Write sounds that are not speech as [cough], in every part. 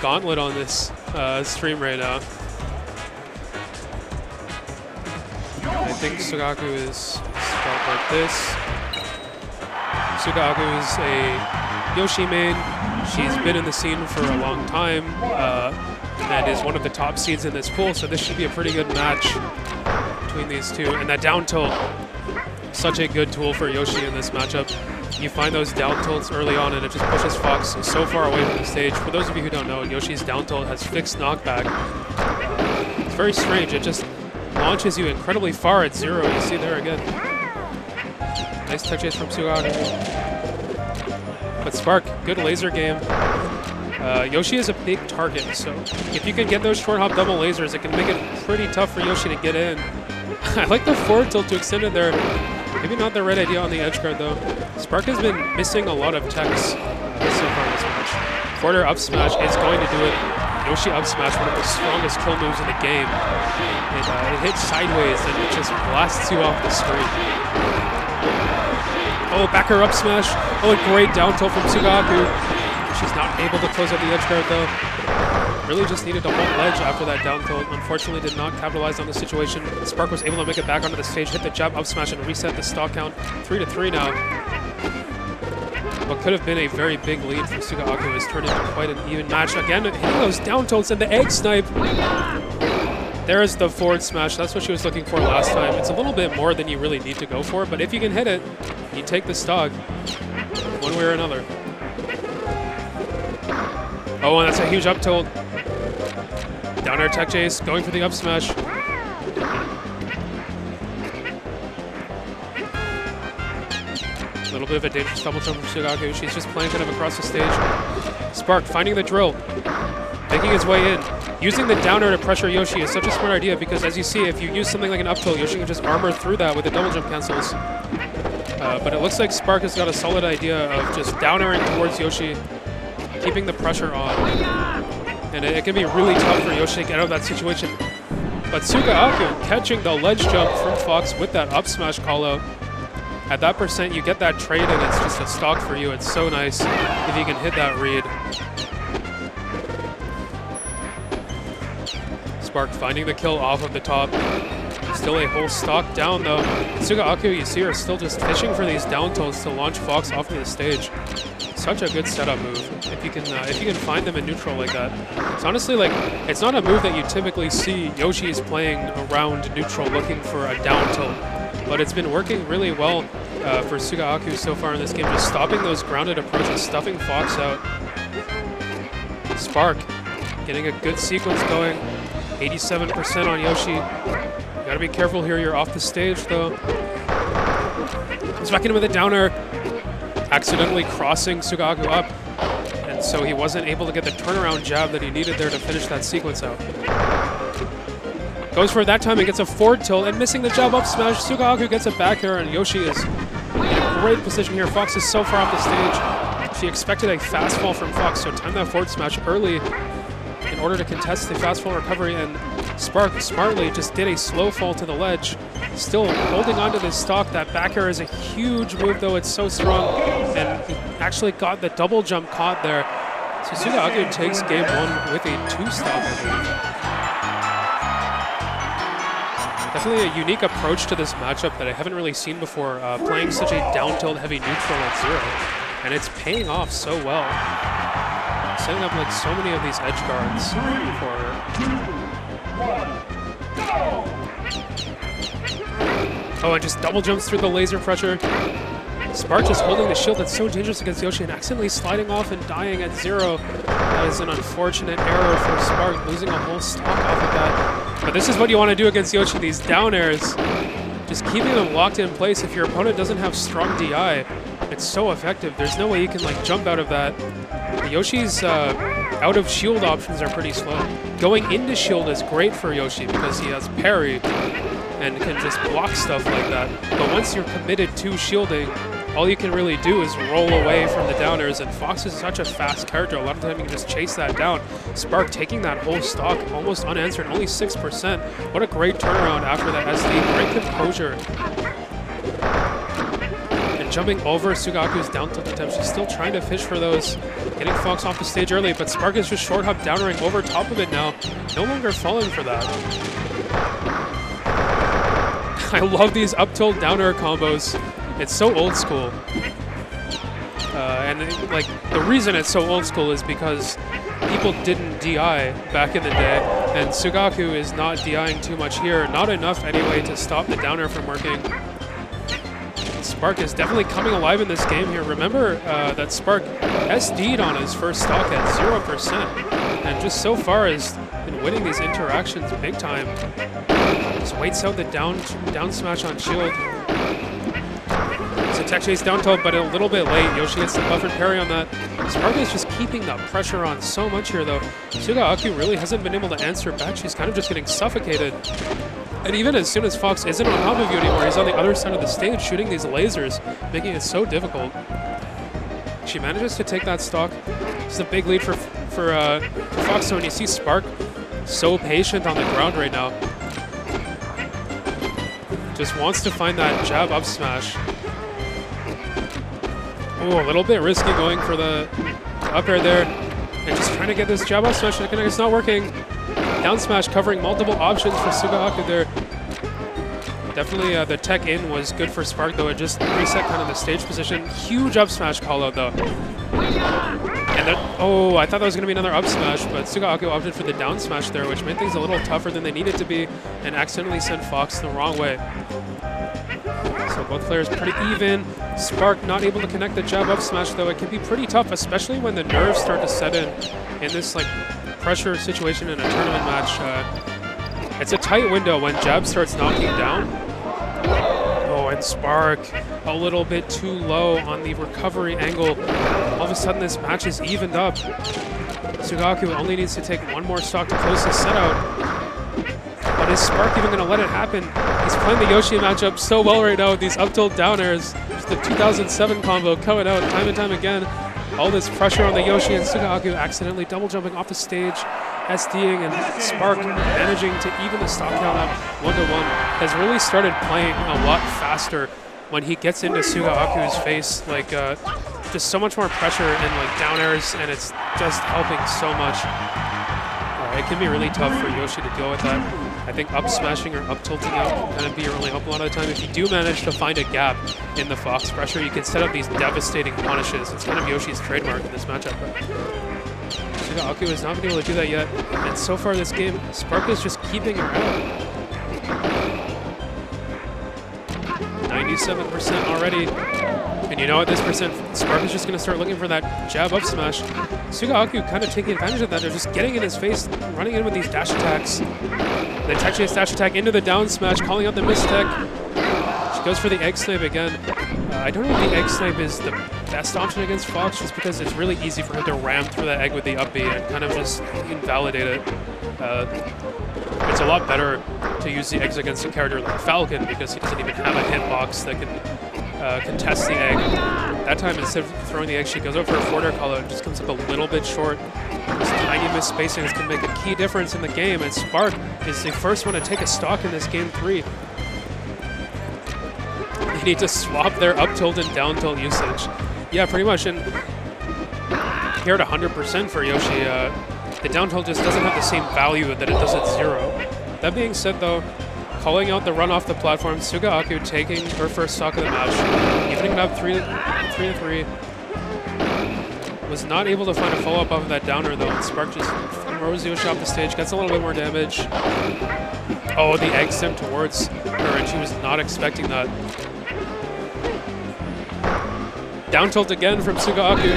gauntlet on this uh, stream right now. I think Sugaaku is spelled like this. Sugaaku is a Yoshi main. She's been in the scene for a long time uh, and is one of the top seeds in this pool, so this should be a pretty good match between these two. And that down tilt, such a good tool for Yoshi in this matchup. You find those down tilts early on and it just pushes Fox so far away from the stage. For those of you who don't know, Yoshi's down tilt has fixed knockback. It's very strange. It just launches you incredibly far at zero. You see there again. Nice chase from Sugaaku. But Spark, good laser game. Uh, Yoshi is a big target, so if you can get those short hop double lasers, it can make it pretty tough for Yoshi to get in. [laughs] I like the forward tilt to extend it there. Maybe not the right idea on the edge guard, though. Spark has been missing a lot of techs so far this match. Forwarder up smash is going to do it. Yoshi up smash, one of the strongest kill moves in the game. It, uh, it hits sideways and it just blasts you off the screen. Oh, backer up smash. Oh, a great down tilt from Sugaaku. She's not able to close out the edge guard, though. Really just needed to hold ledge after that down tilt. Unfortunately, did not capitalize on the situation. Spark was able to make it back onto the stage, hit the jab up smash, and reset the stock count. 3 to three now. What could have been a very big lead for Sugaaku has turned into quite an even match. Again, hitting those down tilts and the egg snipe. There's the forward smash. That's what she was looking for last time. It's a little bit more than you really need to go for, but if you can hit it, you take the stock one way or another. Oh, and that's a huge up tilt. Down air tech chase, going for the up smash. A little bit of a dangerous double jump from Sugaaku. She's just playing kind of across the stage. Spark finding the drill, making his way in. Using the down air to pressure Yoshi is such a smart idea because as you see, if you use something like an up tilt, Yoshi can just armor through that with the double jump cancels. Uh, but it looks like Spark has got a solid idea of just down airing towards Yoshi, keeping the pressure on. And it, it, can be really tough for Yoshi to get out of that situation. But Sugaaku catching the ledge jump from Fox with that up smash call out. At that percent, you get that trade and it's just a stock for you. It's so nice if you can hit that read. Spark finding the kill off of the top. Still a whole stock down though. Sugaaku, you see her still just fishing for these down tilts to launch Fox off of the stage. Such a good setup move. If you can, uh, if you can find them in neutral like that, it's honestly like it's not a move that you typically see Yoshi's playing around neutral, looking for a down tilt. But it's been working really well uh, for Sugaaku so far in this game, just stopping those grounded approaches, stuffing Fox out. Spark getting a good sequence going. 87% on Yoshi. You gotta be careful here, you're off the stage though. Comes back in with a downer, accidentally crossing Sugaaku up. And so he wasn't able to get the turnaround jab that he needed there to finish that sequence out. Goes for that time and gets a forward tilt and missing the jab up smash. Sugaaku gets a back air and Yoshi is in a great position here. Fox is so far off the stage. She expected a fast fall from Fox, so time that forward smash early in order to contest the fast fall recovery, and Spark smartly just did a slow fall to the ledge, still holding onto this stock. That back air is a huge move, though it's so strong, and actually got the double jump caught there. So Sugaaku takes game one with a two-stop, Definitely a unique approach to this matchup that I haven't really seen before, uh, playing such a down tilt heavy neutral at zero, and it's paying off so well setting up like so many of these edge guards for. Oh, and just double jumps through the laser pressure. Spark just holding the shield that's so dangerous against Yoshi and accidentally sliding off and dying at zero. That is an unfortunate error for Spark, losing a whole stock off of that. But this is what you want to do against Yoshi, these down airs. Just keeping them locked in place. If your opponent doesn't have strong DI, it's so effective. There's no way you can like jump out of that. Yoshi's uh, out of shield options are pretty slow. Going into shield is great for Yoshi because he has parry and can just block stuff like that. But once you're committed to shielding, all you can really do is roll away from the downers, and Fox is such a fast character. A lot of time you can just chase that down. Spark taking that whole stock almost unanswered, only 6%. What a great turnaround after that SD. Great composure And jumping over Sugaaku's down tilt attempt. She's still trying to fish for those, getting Fox off the stage early, but Spark is just short hop countering over top of it now. No longer falling for that. [laughs] I love these up tilt down air combos. It's so old school. Uh, and it, like the reason it's so old school is because people didn't DI back in the day, and Sugaaku is not DIing too much here. Not enough anyway to stop the downer from working. Spark is definitely coming alive in this game here. Remember uh, that Spark SD'd on his first stock at 0%, and just so far has been winning these interactions big time. Just waits out the down, down smash on shield. A tech chase down tilt, but a little bit late. Yoshi gets the buffer parry on that. Spark is just keeping the pressure on so much here, though. Suga Aku really hasn't been able to answer back. She's kind of just getting suffocated. And even as soon as Fox isn't on top of you anymore, he's on the other side of the stage shooting these lasers, making it so difficult. She manages to take that stock. It's a big lead for for, uh, Fox. So when you see Spark so patient on the ground right now, just wants to find that jab up smash. Oh, a little bit risky going for the up air there. And just trying to get this jab up smash. It's not working. Down smash covering multiple options for Suga there. Definitely uh, the tech in was good for Spark, though. It just reset kind of the stage position. Huge up smash call out, though. And oh, I thought that was going to be another up smash, but Suga opted for the down smash there, which made things a little tougher than they needed to be, and accidentally sent Fox the wrong way. So both players pretty even. Spark not able to connect the jab up smash, though. It can be pretty tough, especially when the nerves start to set in in this like pressure situation in a tournament match. Uh, it's a tight window when jab starts knocking down. And Spark a little bit too low on the recovery angle. All of a sudden, this match is evened up. Sugaaku only needs to take one more stock to close the set out. But is Spark even going to let it happen? He's playing the Yoshi matchup so well right now with these up tilt down airs. The 2007 combo coming out time and time again. All this pressure on the Yoshi and Sugaaku accidentally double jumping off the stage, SDing, and Spark managing to even the stock count up one to one has really started playing a lot faster when he gets into Sugaaku's face. Like, uh, just so much more pressure and like down airs, and it's just helping so much. Uh, it can be really tough for Yoshi to deal with that. I think up smashing or up tilting out can be only hope a lot of the time. If you do manage to find a gap in the Fox pressure, you can set up these devastating punishes. It's kind of Yoshi's trademark in this matchup. But Aku has not been able to do that yet. And so far this game, Spark is just keeping out. 97% already. And you know at this percent, Spark is just going to start looking for that jab up smash. Sugaaku kind of taking advantage of that. They're just getting in his face, running in with these dash attacks. The tech chase dash attack into the down smash, calling out the mistech. She goes for the egg snipe again. Uh, I don't if the egg snipe is the best option against Fox, just because it's really easy for him to ram through that egg with the up and kind of just invalidate it. Uh, it's a lot better to use the eggs against a character like Falcon because he doesn't even have a hitbox that can uh, contest the egg. That time, instead of throwing the egg, she goes over for a forward call out and just comes up a little bit short. These tiny misspacings can make a key difference in the game, and Spark is the first one to take a stock in this game three. Need to swap their up tilt and down tilt usage. Yeah, pretty much. And here at 100% for Yoshi, uh, the down tilt just doesn't have the same value that it does at zero. That being said, though, calling out the run off the platform, Sugaaku taking her first stock of the match, evening it up 3 to 3. To three. Was not able to find a follow-up off of that downer, though, Spark just throws Yoshi off the stage, gets a little bit more damage. Oh, the egg sent towards her, and she was not expecting that. Down tilt again from Sugaaku.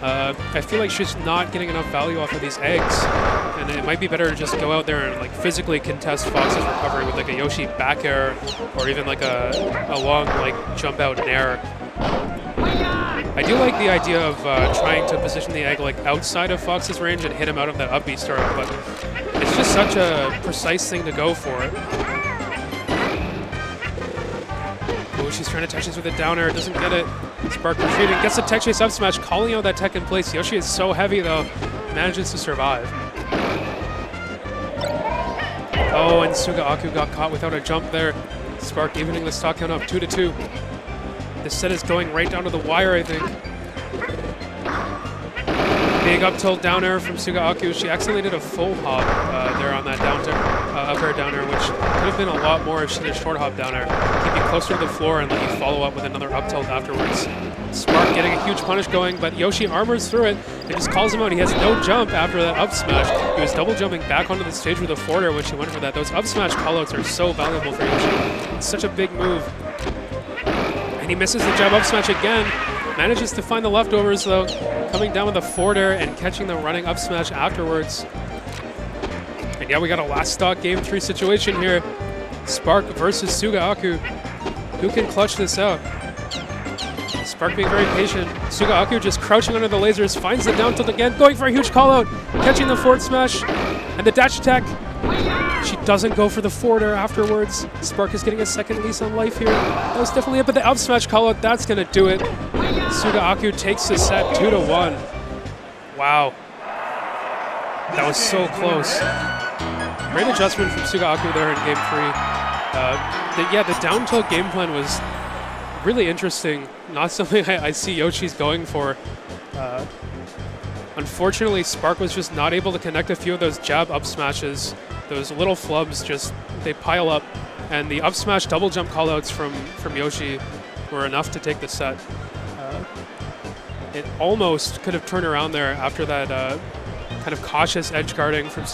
Uh, I feel like she's not getting enough value off of these eggs, and it might be better to just go out there and like physically contest Fox's recovery with like a Yoshi back air, or even like a, a long like jump out nair. I do like the idea of uh, trying to position the egg like outside of Fox's range and hit him out of that up B start, but it's just such a precise thing to go for. She's trying to touch this with a down air, doesn't get it. Spark retreating, gets the tech chase up smash, calling out that tech in place. Yoshi is so heavy though, manages to survive. Oh, and Sugaaku got caught without a jump there. Spark evening the stock count up 2 to 2. This set is going right down to the wire, I think. Big up tilt down air from Sugaaku. She actually did a full hop uh, there on that down air, uh, up air down air, which could have been a lot more if she did a short hop down air. Keep you closer to the floor and let you follow up with another up tilt afterwards. Spark getting a huge punish going, but Yoshi armors through it and just calls him out. He has no jump after that up smash. He was double jumping back onto the stage with a forward air when she went for that. Those up smash callouts are so valuable for Yoshi. It's such a big move. And he misses the jab up smash again. Manages to find the leftovers though, coming down with a forward air and catching the running up smash afterwards. And yeah, we got a last stock game three situation here. Spark versus Sugaaku. Who can clutch this out? Spark being very patient. Sugaaku just crouching under the lasers, finds the down tilt again, going for a huge call out, catching the forward smash, and the dash attack. She doesn't go for the forward air afterwards. Spark is getting a second lease on life here. That was definitely it, but the up smash call out, that's gonna do it. Sugaaku takes the set two to one. Wow. That was so close. Great adjustment from Sugaaku there in game three. Uh, the, yeah, the down tilt game plan was really interesting. Not [laughs] something I, I see Yoshi's going for. Uh, unfortunately, Spark was just not able to connect a few of those jab up smashes. Those little flubs just, they pile up. And the up smash double jump callouts from, from Yoshi were enough to take the set. Uh, it almost could have turned around there after that uh, kind of cautious edge guarding from